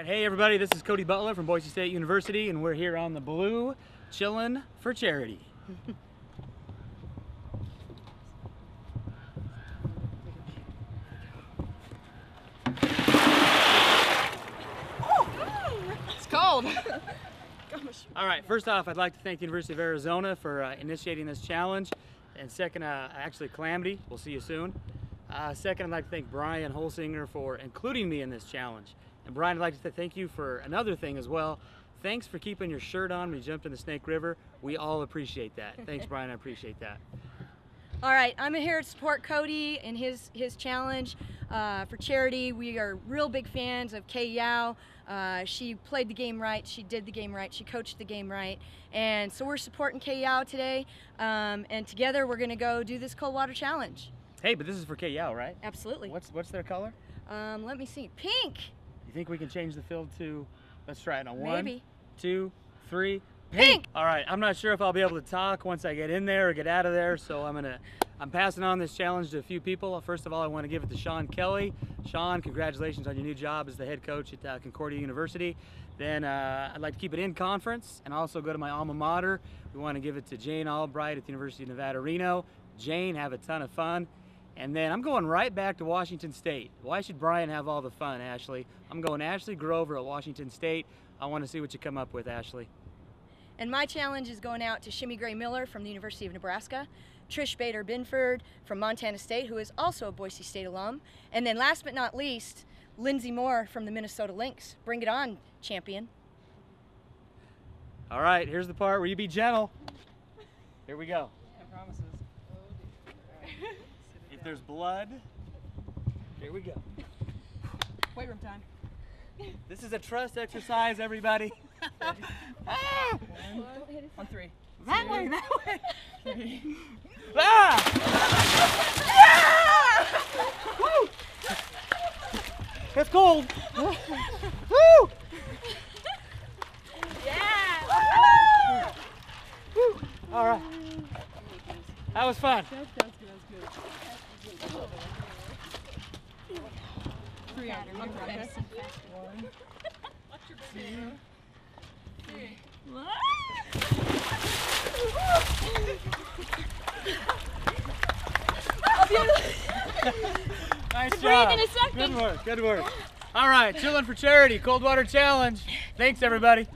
right, hey everybody, this is Cody Butler from Boise State University, and we're here on the Blue, chillin' for charity. It's cold. All right, first off, I'd like to thank the University of Arizona for uh, initiating this challenge, and second, uh, actually Calamity, we'll see you soon. Uh, second, I'd like to thank Brian Holsinger for including me in this challenge. And Brian, I'd like to thank you for another thing as well. Thanks for keeping your shirt on when you jumped in the Snake River. We all appreciate that. Thanks, Brian, I appreciate that. All right, I'm here to support Cody and his his challenge uh, for charity. We are real big fans of Kay Yow. Uh, she played the game right. She did the game right. She coached the game right. And so we're supporting Kay Yow today. Um, and together we're going to go do this cold water challenge. Hey, but this is for Kay Yow, right? Absolutely. What's what's their color? Um, let me see. Pink. You think we can change the field to? Let's try it on one, Maybe. two, three. Pink. All right. I'm not sure if I'll be able to talk once I get in there or get out of there, so I'm gonna. I'm passing on this challenge to a few people. First of all, I want to give it to Sean Kelly. Sean, congratulations on your new job as the head coach at uh, Concordia University. Then uh, I'd like to keep it in conference and also go to my alma mater. We want to give it to Jane Albright at the University of Nevada, Reno. Jane, have a ton of fun. And then I'm going right back to Washington State. Why should Brian have all the fun, Ashley? I'm going Ashley Grover at Washington State. I want to see what you come up with, Ashley. And my challenge is going out to Shimmy Gray Miller from the University of Nebraska, Trish Bader Binford from Montana State, who is also a Boise State alum, and then last but not least, Lindsey Moore from the Minnesota Lynx. Bring it on, champion. All right, here's the part where you be gentle. Here we go. promises. If there's blood, here we go. Weight room time. This is a trust exercise, everybody. ah! On three. That way, that way. ah! Yeah! Woo! It's cold. Woo! Yeah! Woo! All right. That was fun. That's, that's good, that's good. Three on your practice. One, two, three. Nice job. in a second. Good work. Good work. All right, chilling for charity, cold water challenge. Thanks, everybody.